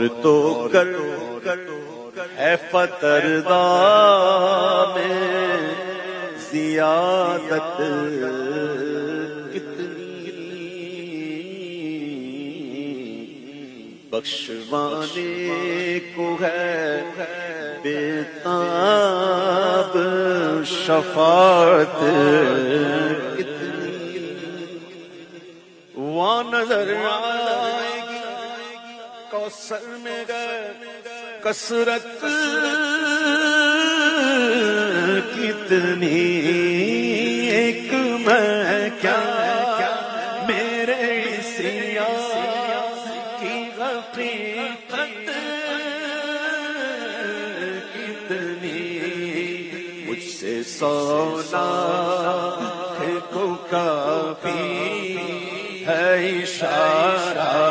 اور تو کر ہے فتردہ میں زیادت کتنی بخشوانے کو ہے بیتاب شفاعت کتنی۔ وہاں نظر آئے گی کوسر میں گئے کسرت کتنی ایک میں کیا، میرے سیا کی غفیقت کتنی، مجھ سے سونا کو کافی ہے اشارہ۔